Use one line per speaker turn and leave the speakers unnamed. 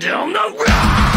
down the road!